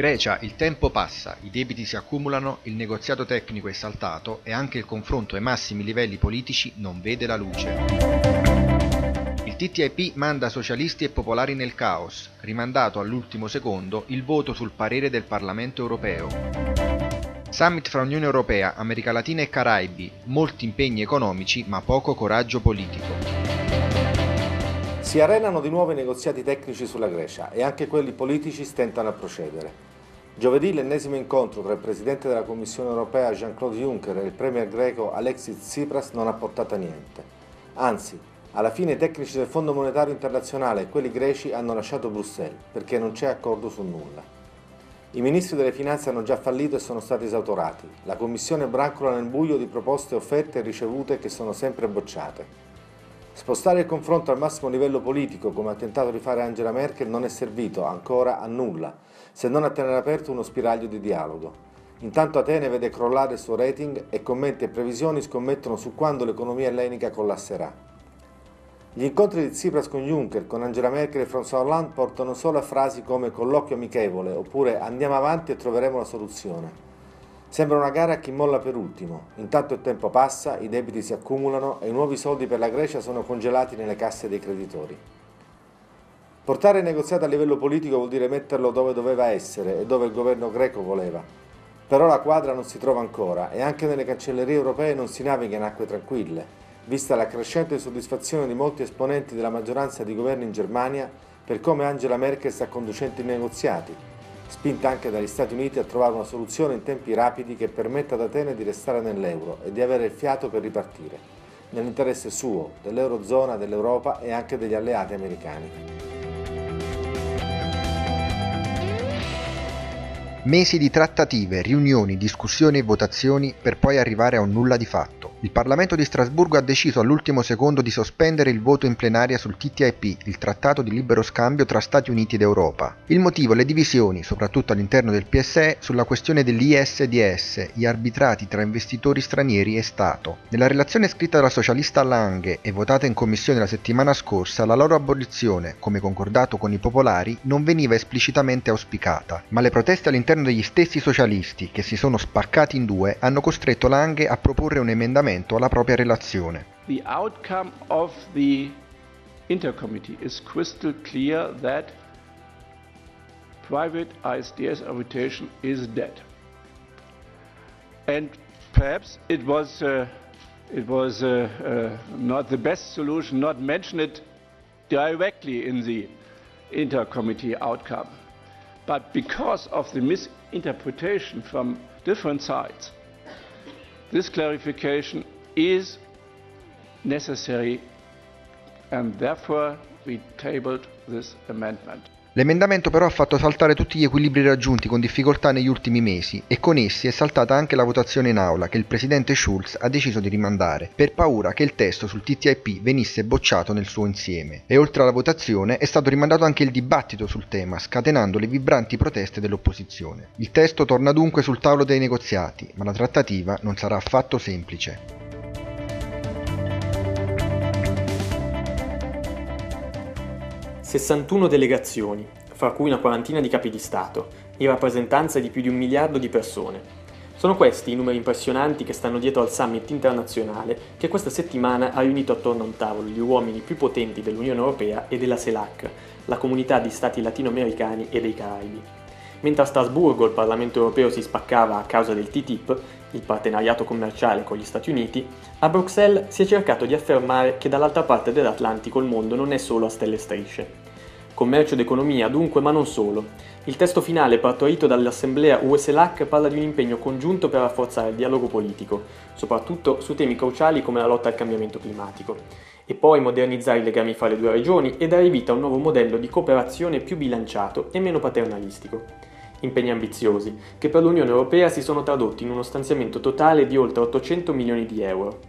Grecia, il tempo passa, i debiti si accumulano, il negoziato tecnico è saltato e anche il confronto ai massimi livelli politici non vede la luce. Il TTIP manda socialisti e popolari nel caos, rimandato all'ultimo secondo il voto sul parere del Parlamento europeo. Summit fra Unione Europea, America Latina e Caraibi, molti impegni economici ma poco coraggio politico. Si arenano di nuovo i negoziati tecnici sulla Grecia e anche quelli politici stentano a procedere. Giovedì l'ennesimo incontro tra il Presidente della Commissione europea Jean-Claude Juncker e il Premier greco Alexis Tsipras non ha portato a niente. Anzi, alla fine i tecnici del Fondo Monetario Internazionale e quelli greci hanno lasciato Bruxelles perché non c'è accordo su nulla. I ministri delle finanze hanno già fallito e sono stati esautorati. La Commissione brancola nel buio di proposte offerte e ricevute che sono sempre bocciate. Spostare il confronto al massimo livello politico, come ha tentato di fare Angela Merkel, non è servito ancora a nulla, se non a tenere aperto uno spiraglio di dialogo. Intanto Atene vede crollare il suo rating e commenti e previsioni scommettono su quando l'economia ellenica collasserà. Gli incontri di Tsipras con Juncker, con Angela Merkel e François Hollande portano solo a frasi come colloquio amichevole oppure andiamo avanti e troveremo la soluzione. Sembra una gara a chi molla per ultimo. Intanto il tempo passa, i debiti si accumulano e i nuovi soldi per la Grecia sono congelati nelle casse dei creditori. Portare il negoziato a livello politico vuol dire metterlo dove doveva essere e dove il governo greco voleva. Però la quadra non si trova ancora e anche nelle cancellerie europee non si naviga in acque tranquille, vista la crescente insoddisfazione di molti esponenti della maggioranza di governo in Germania per come Angela Merkel sta conducendo i negoziati, spinta anche dagli Stati Uniti a trovare una soluzione in tempi rapidi che permetta ad Atene di restare nell'euro e di avere il fiato per ripartire, nell'interesse suo, dell'Eurozona, dell'Europa e anche degli alleati americani. Mesi di trattative, riunioni, discussioni e votazioni per poi arrivare a un nulla di fatto. Il Parlamento di Strasburgo ha deciso all'ultimo secondo di sospendere il voto in plenaria sul TTIP, il trattato di libero scambio tra Stati Uniti ed Europa. Il motivo le divisioni, soprattutto all'interno del PSE, sulla questione dell'ISDS, gli arbitrati tra investitori stranieri e Stato. Nella relazione scritta dalla socialista Lange e votata in commissione la settimana scorsa, la loro abolizione, come concordato con i popolari, non veniva esplicitamente auspicata, ma le proteste all'interno degli stessi socialisti, che si sono spaccati in due, hanno costretto Lange a proporre un emendamento alla propria relazione. The outcome of the intercommittee is crystal clear that private ISDS arbitration is dead. And perhaps it was, uh, it was uh, uh, not the best solution, not mention it directly in the intercommittee outcome. But because of the misinterpretation from different sides, This clarification is necessary and therefore we tabled this amendment. L'emendamento però ha fatto saltare tutti gli equilibri raggiunti con difficoltà negli ultimi mesi e con essi è saltata anche la votazione in aula che il presidente Schulz ha deciso di rimandare per paura che il testo sul TTIP venisse bocciato nel suo insieme. E oltre alla votazione è stato rimandato anche il dibattito sul tema, scatenando le vibranti proteste dell'opposizione. Il testo torna dunque sul tavolo dei negoziati, ma la trattativa non sarà affatto semplice. 61 delegazioni, fra cui una quarantina di capi di Stato, in rappresentanza di più di un miliardo di persone. Sono questi i numeri impressionanti che stanno dietro al summit internazionale che questa settimana ha riunito attorno a un tavolo gli uomini più potenti dell'Unione Europea e della CELAC, la comunità di stati latinoamericani e dei Caraibi. Mentre a Strasburgo il Parlamento europeo si spaccava a causa del TTIP, il partenariato commerciale con gli Stati Uniti, a Bruxelles si è cercato di affermare che dall'altra parte dell'Atlantico il mondo non è solo a stelle e strisce. Commercio ed economia dunque, ma non solo. Il testo finale partorito dall'Assemblea USLAC parla di un impegno congiunto per rafforzare il dialogo politico, soprattutto su temi cruciali come la lotta al cambiamento climatico, e poi modernizzare i legami fra le due regioni e dare vita a un nuovo modello di cooperazione più bilanciato e meno paternalistico impegni ambiziosi, che per l'Unione Europea si sono tradotti in uno stanziamento totale di oltre 800 milioni di euro.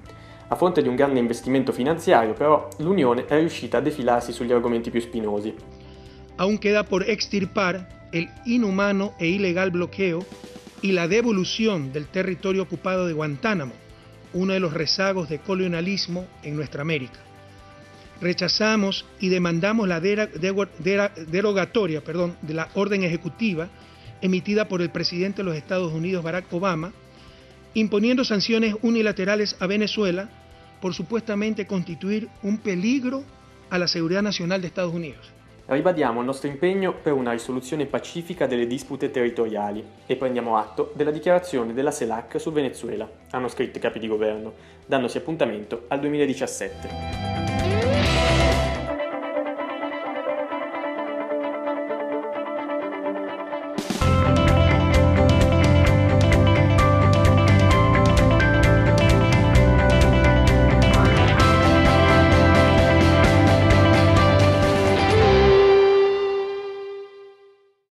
A fronte di un grande investimento finanziario, però, l'Unione è riuscita a defilarsi sugli argomenti più spinosi. Aún queda por extirpar el inhumano e ilegal bloqueo y la devolución del territorio ocupado de Guantánamo, uno de los rezagos de colonialismo en nuestra América. Rechazamos y demandamos la derogatoria perdón, de la orden ejecutiva emitida por el presidente de los Estados Unidos Barack Obama, imponiendo sanciones unilaterales a Venezuela por supuestamente constituir un peligro a la seguridad nacional de Estados Unidos. Ribadiamo il nostro impegno per una risoluzione pacifica delle dispute territoriali e prendiamo atto della dichiarazione della CELAC sul Venezuela, hanno scritto i capi di governo, dandosi appuntamento al 2017.